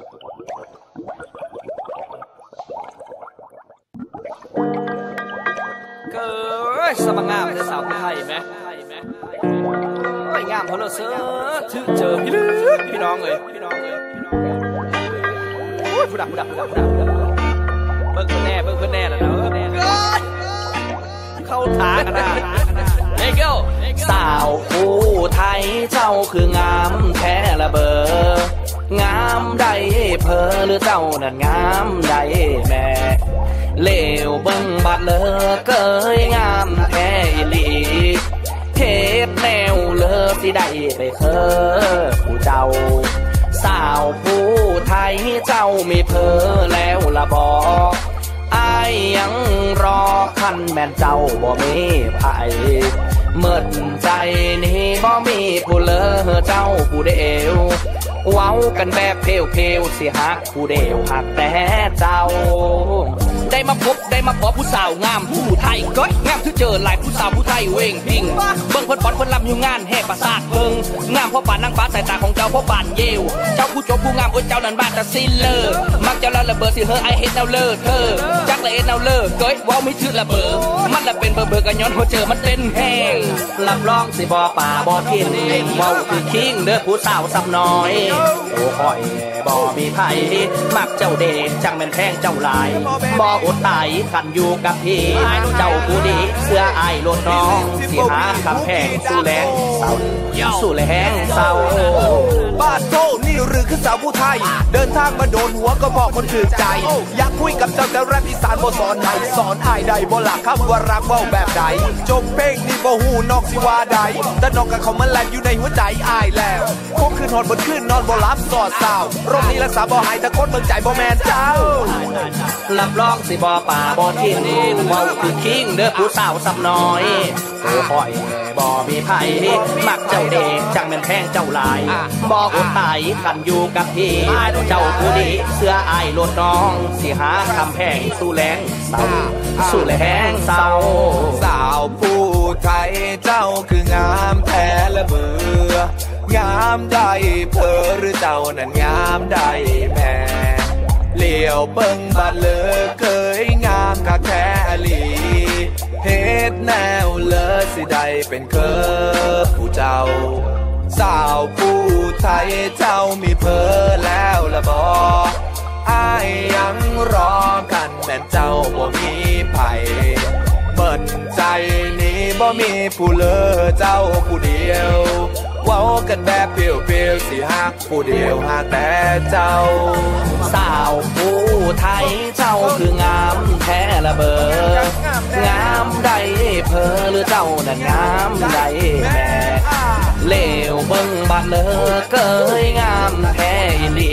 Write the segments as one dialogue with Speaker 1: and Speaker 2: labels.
Speaker 1: เกิดสมังงามเด้อสาวไทยไหมโอ้ยงามเพราะเราเสือถึงเจอพี่ลึกพี่น้องเลยพี่น้องเลยโอ้ยผู้ดักผู้ดักผู้ดักผู้ดักผู้ดักเบิ่งเพิ่อนแน่เบิ่งเพิ่อนแน่แล้วเนาะเข้าทางกันนะเฮ้ยเกิลสาวผู้ไทยเจ้าคืองามแท้ละเบองามได้เพอหรือเจ้านั่นงามได้แม่เลวเบิ่งบัดเลอเกยงามแท้ลีเทศแนวเลอสิได้ไปเคอผู้เจ้า สาวผู้ไทยเจ้ามีเพอแล้วละบออายยังรอคันแม่นเจ้าบ่มีไผเมิดใจนี้บ่มีผู้เลอเจ้าผู้เดียว กันแบบเพลวเพลวๆสิหักผู้เดียวหักแต่เจ้า ได้มาพบได้มาพบผู้สาวงามผู้ไทยก้อยงามที่เจอหลายผู้สาวผู้ไทยเวงพิงเบิ่งเพิ่นบอลเพิ่นลำอยู่งานแห่ประสาทเบิ่งงามเพราะปานนางฟ้าสายตาของเจ้าเพราะปานเยวเจ้าผู้จบผู้งามโอ้ยเจ้านั้นบ้านตะซินเลอมักเจ้าละระเบิดสิเฮอไอเฮ็ดแนวเลอเธอจักละเอ็ดแนวเลอก้อยว้าไม่ถือระเบิดมันละเป็นเบอร์เบอร์กันย้อนหัวเจอมันเป็นแห้งรับรองสิบ่ป่าบ่กินเว้าคือคิงเด้อผู้สาวซ้ำน้อยโอ้คอยบ่มีไผมักเจ้าเดชจังแม่นแพงเจ้าหลายบ่อดตายขันอยู่กับพี่เจ้าผู้ดีเสื้ออายโลดน้องสิหาคำแพงสู้แรงเศร้าสู้แรงเศร้า
Speaker 2: บ้านโตนี่หรือคือสาวผู้ไทย เดินทางมาโดนหัวก็บอกคนถือใจ อยากคุยกับเจ้าแต่แรปอีสานบ่สอนใดสอนอายใดบ่หลักคำว่ารักว่าแบบใดจบเพลงนี่บ่หูนอกสิว่าใดแต่นอกกับเขามันแลนอยู่ในหัวใจอายแล้ว นอดบนคืนนอนบ่หลับสอดสาวโรคนี้รักษาบ่หายแต่คนเมืองใจบ่แมนเจ้า
Speaker 1: รับรองสิบ่ป่าบ่ทินเว้าคือคิงเด้อผู้สาวซ้ำน้อยโอ้คอยบ่มีไผมักเจ้าเดชจังแม่นแพงเจ้าลายบ่อดตายขันอยู่กับพี่เจ้าผู้ดีเสื้ออายโลดน้องสิหาคำแพงสู้แรงเศร้าสู้แรงเศร้า
Speaker 2: สาวผู้ไทยเจ้าคืองามแท้ละเบือ งามได้เพอหรือเจ้านั้นงามได้แม่เลี้ยวเบิ่งบัดเลอเคยงามคักแท้อหลีเฮ็ดแนวเลอสิได้เป็นเคอผู้เจ้า สาวผู้ไทยเจ้ามีเพอแล้วละบออายยังรอกันแม่นเจ้าบ่มีไผเปิดใจนี้บ่มีผู้เลอเจ้าผู้เดียว กันแบบเปรียวๆสิฮักผู้เดียวหากแต่เจ้า
Speaker 1: สาวผู้ไทยเจ้าคืองามแท้ละเบองามได้เพอหรือเจ้านั่นงามได้แม่เลวเบิ่งบัดเลอเกยงามแท้อีหลี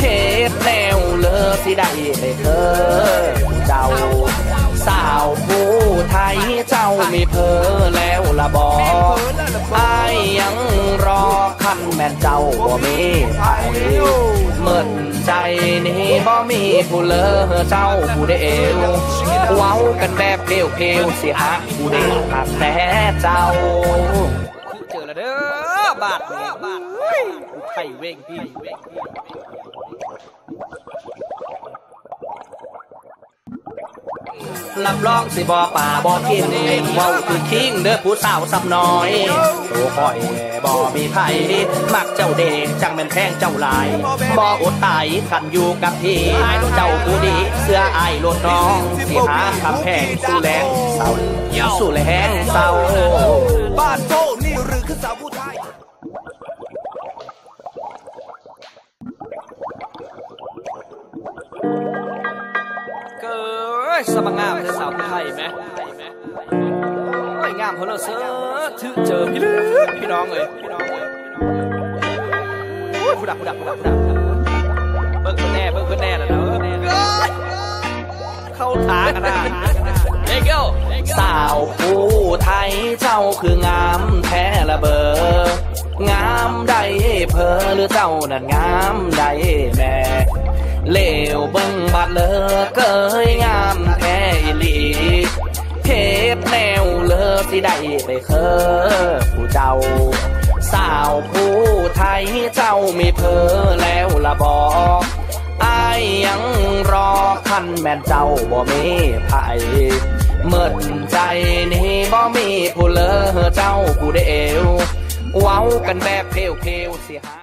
Speaker 1: เฮ็ดแนวเลอสิได้ไปเคอเจ้าสาวผู้ไทยเจ้ามีเพอแล้วละบออายยังร อคันแม่นเจ้าบ่มีไผเมิดใจนี้บ่มีผู้เลอเจ้าผู้เดียวเว้ากันแบบเพลวเพลวๆสิฮักผู้เดียวหักแต่เจ้าเจอแล้วเด้อบาดบาดไข่เว้งพี่เว้งพี่ รับรองสิบ่ป่าบ่กินเว้าคือคิงเด้อผู้สาวซ้ำน้อยโอ้คอยบ่มีไผมักเจ้าเดชจังแม่นแพงเจ้าหลายบ่อดตายขันอยู่กับพี่เจ้าผู้ดีเสื้ออายโลดน้องสิหาคำแพงสู้แรงเศร้าสู้แรงเศร้า
Speaker 2: บ้านโตนี่หรือคือสาวผู้
Speaker 1: ดสมังงามเด้อสาวผู้ไทยไหมโอ้ยงามเพราะเราเสือถึงเจอพี่ลึกพี่น้องเลยพี่น้องเลยผู้ดักผู้ดักผู้ดักผู้ดักเบิ่งเพิ่นแน่เบิ่งเพิ่นแน่แล้วเนาะเข้าทางกันนะเฮ้ยเกลสาวผู้ไทยเจ้าคืองามแท้ละเบองามได้เพอหรือเจ้านั่นงามได้แม่ เลวเบิ่งบัดเลอเกยงามแท้หลีเทศแนวเลอสิได้ไปเคอผู้เจ้า สาวผู้ไทยเจ้ามีเพอแล้วละบอกอายยังรอคันแม่นเจ้าบ่มีไผเมิดใจนี่บ่มีผู้เลอเจ้าผู้เดียวเว้ากันแบบเพลวๆเสียหา